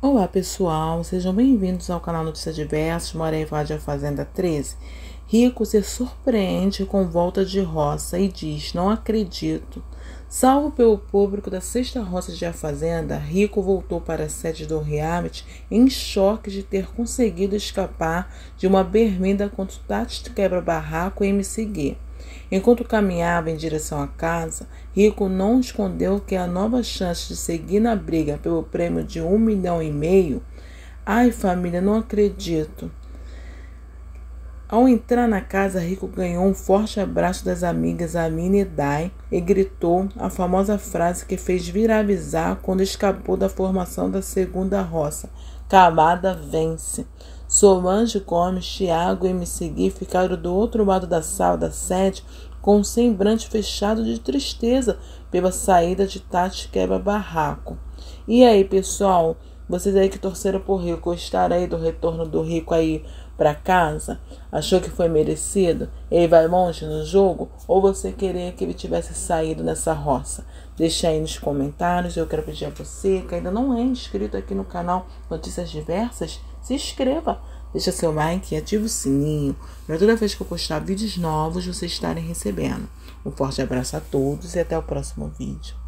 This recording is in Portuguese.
Olá pessoal, sejam bem-vindos ao canal Notícias Diversas, Morei de A Fazenda 13. Rico se surpreende com volta de roça e diz: Não acredito. Salvo pelo público da sexta roça de A Fazenda, Rico voltou para a sede do reality em choque de ter conseguido escapar de uma bermida contra o Tati Quebra-Barraco e MC Gui. Enquanto caminhava em direção à casa, Rico não escondeu que a nova chance de seguir na briga pelo prêmio de um milhão e meio. Ai, família, não acredito. Ao entrar na casa, Rico ganhou um forte abraço das amigas Amina e Dai e gritou a famosa frase que fez viralizar quando escapou da formação da segunda roça: Camada vence. Solange Gomes, Tiago e me seguir ficaram do outro lado da sala da sede com um semblante fechado de tristeza pela saída de Tati quebra-barraco. E aí, pessoal, vocês aí que torceram por Rico, gostaram aí do retorno do Rico aí para casa? Achou que foi merecido? Ele vai longe no jogo? Ou você queria que ele tivesse saído nessa roça? Deixa aí nos comentários. Eu quero pedir a você que ainda não é inscrito aqui no canal Notícias Diversas, se inscreva, deixa seu like e ative o sininho para toda vez que eu postar vídeos novos vocês estarem recebendo. Um forte abraço a todos e até o próximo vídeo.